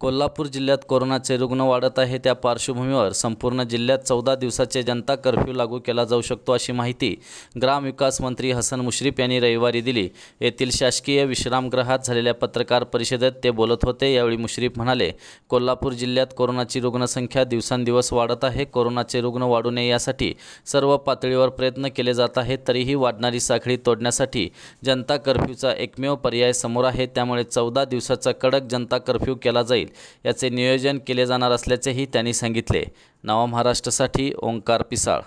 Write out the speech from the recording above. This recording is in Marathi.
कोल्हापूर जिल्ह्यात कोरोनाचे रुग्ण वाढत आहे. त्या पार्श्वभूमीवर संपूर्ण जिल्ह्यात चौदा दिवसाचे जनता कर्फ्यू लागू केला जाऊ शकतो अशी माहिती ग्रामविकास मंत्री हसन मुश्रीफ यांनी रविवारी दिली. येथील शासकीय विश्रामगृहात झालेल्या पत्रकार परिषदेत ते बोलत होते. यावेळी मुश्रीफ म्हणाले कोल्हापूर जिल्ह्यात कोरोनाची रुग्णसंख्या दिवसेंदिवस वाढत आहे. कोरोनाचे रुग्ण वाढू नये यासाठी सर्व पातळीवर प्रयत्न केले जात आहेत. तरीही वाढणारी साखळी तोडण्यासाठी जनता कर्फ्यूचा एकमेव पर्याय समोर आहे. त्यामुळे चौदा दिवसाचा कडक जनता कर्फ्यू केला जाईल. याचे नियोजन केले जाणार असल्याचेही त्यांनी सांगितले. नवा महाराष्ट्रासाठी ओंकार पिसाळ